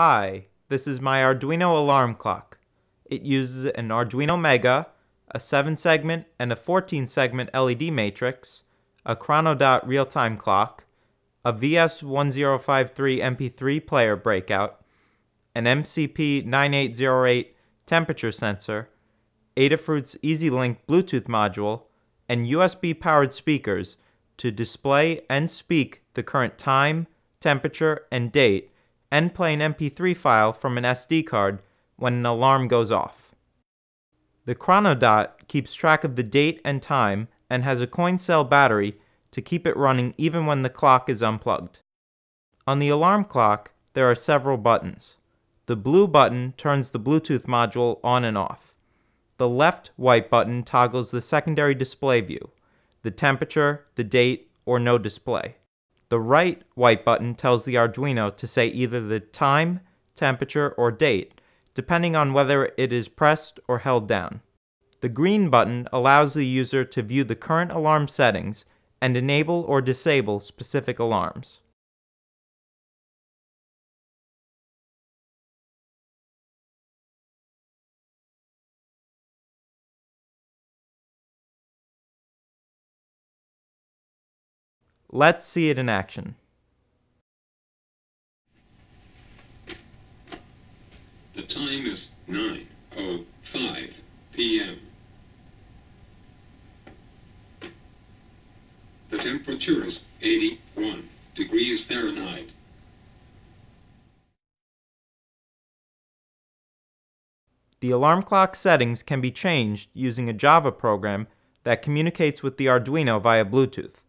Hi, this is my Arduino alarm clock. It uses an Arduino Mega, a 7 segment and a 14 segment LED matrix, a Chronodot real time clock, a VS1053 MP3 player breakout, an MCP 9808 temperature sensor, Adafruit's EZ-Link Bluetooth module, and USB powered speakers to display and speak the current time, temperature, and date, and play an MP3 file from an SD card when an alarm goes off. The Chronodot keeps track of the date and time and has a coin cell battery to keep it running even when the clock is unplugged. On the alarm clock, there are several buttons. The blue button turns the Bluetooth module on and off. The left white button toggles the secondary display view, the temperature, the date, or no display. The right white button tells the Arduino to say either the time, temperature, or date, depending on whether it is pressed or held down. The green button allows the user to view the current alarm settings and enable or disable specific alarms. Let's see it in action. The time is 9.05 p.m. The temperature is 81 degrees Fahrenheit. The alarm clock settings can be changed using a Java program that communicates with the Arduino via Bluetooth.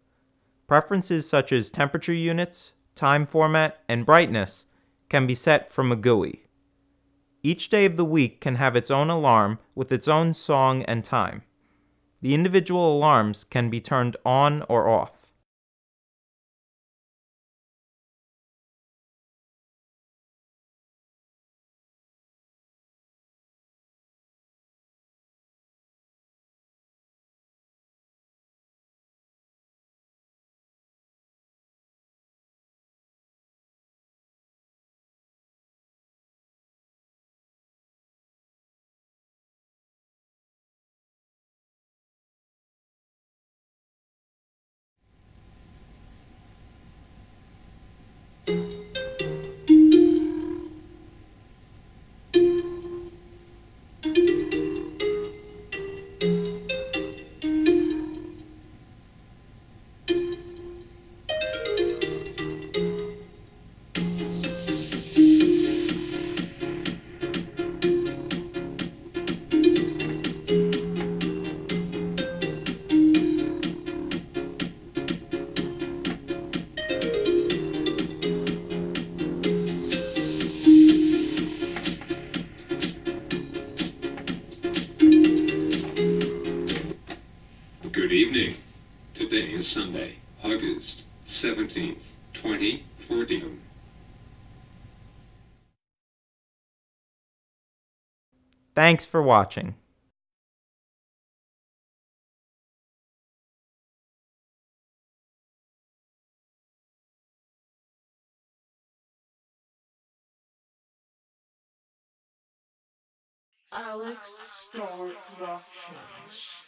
Preferences such as temperature units, time format, and brightness can be set from a GUI. Each day of the week can have its own alarm with its own song and time. The individual alarms can be turned on or off. Good evening. Today is Sunday, August 17th, 2014. Thanks for watching. Alex Star Productions.